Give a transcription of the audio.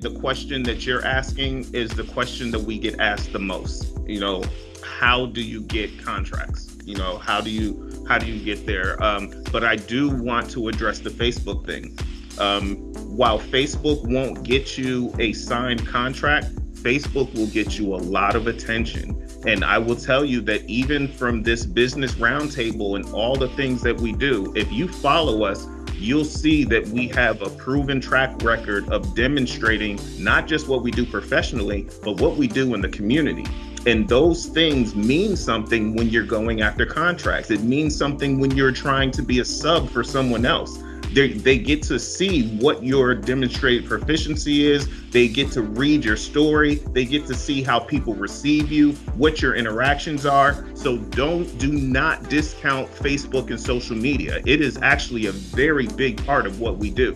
The question that you're asking is the question that we get asked the most. You know, how do you get contracts? You know, how do you how do you get there? Um, but I do want to address the Facebook thing. Um, while Facebook won't get you a signed contract, Facebook will get you a lot of attention. And I will tell you that even from this business roundtable and all the things that we do, if you follow us, you'll see that we have a proven track record of demonstrating not just what we do professionally, but what we do in the community. And those things mean something when you're going after contracts. It means something when you're trying to be a sub for someone else they, get to see what your demonstrated proficiency is. They get to read your story. They get to see how people receive you, what your interactions are. So don't do not discount Facebook and social media. It is actually a very big part of what we do.